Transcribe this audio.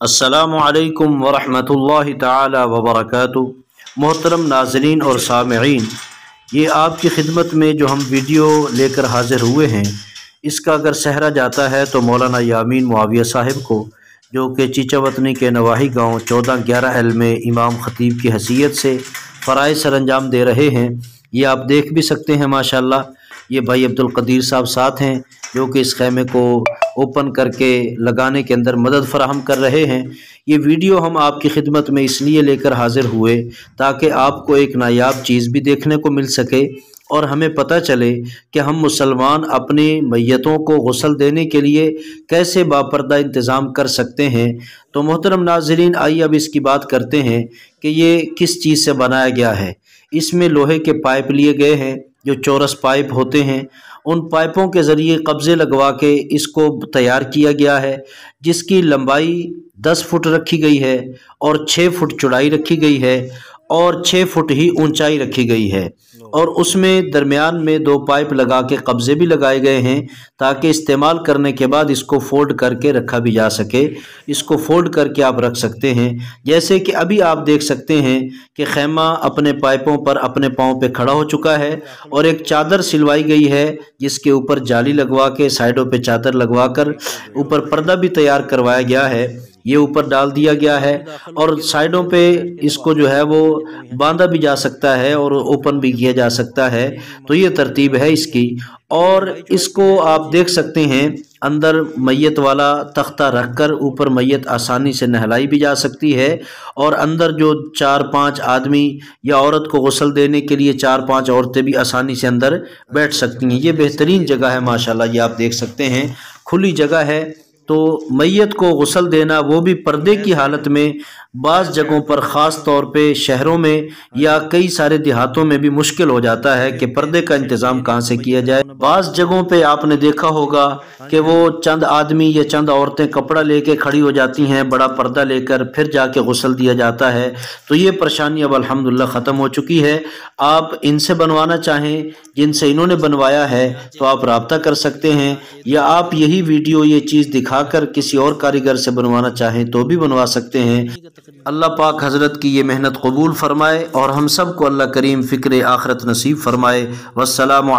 असलकम वरहमल ताली मोहतरम नाजरीन और सामीन ये आपकी खिदमत में जो हम वीडियो लेकर हाज़िर हुए हैं इसका अगर सहरा जाता है तो मौलाना यामीन मुआविया साहिब को जो कि चीचावतनी के नवाही गाँव चौदह ग्यारह एल में इमाम ख़तीब की हैसियत से फ़राइ सर अंजाम दे रहे हैं ये आप देख भी सकते हैं माशाल्लाह ये भाई अब्दुल कदीर साहब साथ हैं, जो कि इस खेमे को ओपन करके लगाने के अंदर मदद फराहम कर रहे हैं। ये वीडियो हम आपकी खिदमत में इसलिए लेकर हाज़िर हुए ताकि आपको एक नायाब चीज़ भी देखने को मिल सके और हमें पता चले कि हम मुसलमान अपनी मैतों को गसल देने के लिए कैसे बापरदा इंतज़ाम कर सकते हैं। तो मोहतरम नाजरीन, आइए अब इसकी बात करते हैं कि ये किस चीज़ से बनाया गया है। इसमें लोहे के पाइप लिए गए हैं जो चौरस पाइप होते हैं, उन पाइपों के ज़रिए कब्ज़े लगवा के इसको तैयार किया गया है, जिसकी लंबाई दस फुट रखी गई है और छः फुट चौड़ाई रखी गई है। और छः फुट ही ऊंचाई रखी गई है। और उसमें दरमियान में दो पाइप लगा के कब्ज़े भी लगाए गए हैं ताकि इस्तेमाल करने के बाद इसको फोल्ड करके रखा भी जा सके। इसको फोल्ड करके आप रख सकते हैं। जैसे कि अभी आप देख सकते हैं कि खैमा अपने पाइपों पर अपने पाँव पे खड़ा हो चुका है और एक चादर सिलवाई गई है जिसके ऊपर जाली लगवा के साइडों पर चादर लगवा कर ऊपर पर्दा भी तैयार करवाया गया है। ये ऊपर डाल दिया गया है और साइडों पे इसको जो है वो बांधा भी जा सकता है और ओपन भी किया जा सकता है। तो ये तरतीब है इसकी। और इसको आप देख सकते हैं, अंदर मैयत वाला तख्ता रखकर ऊपर मैयत आसानी से नहलाई भी जा सकती है और अंदर जो चार पाँच आदमी या औरत को गसल देने के लिए चार पाँच औरतें भी आसानी से अंदर बैठ सकती हैं। ये बेहतरीन जगह है, माशाल्लाह, ये आप देख सकते हैं। खुली जगह है तो मैत को गसल देना वो भी पर्दे की हालत में बाज़ जगहों पर ख़ास तौर पे शहरों में या कई सारे देहातों में भी मुश्किल हो जाता है कि पर्दे का इंतज़ाम कहाँ से किया जाए। बाज़ जगहों पे आपने देखा होगा कि वो चंद आदमी या चंद औरतें कपड़ा लेके खड़ी हो जाती हैं बड़ा पर्दा लेकर फिर जाके गसल दिया जाता है। तो ये परेशानी अब अलहमदिल्ला ख़त्म हो चुकी है। आप इनसे बनवाना चाहें जिनसे इन्होंने बनवाया है तो आप रबता कर सकते हैं। या आप यही वीडियो ये चीज़ दिखाकर किसी और कारीगर से बनवाना चाहें तो भी बनवा सकते हैं। अल्लाह पाक हज़रत की ये मेहनत कबूल फ़रमाए और हम सबको अल्लाह करीम फ़िक्र आखरत नसीब फ़रमाए। वसलाम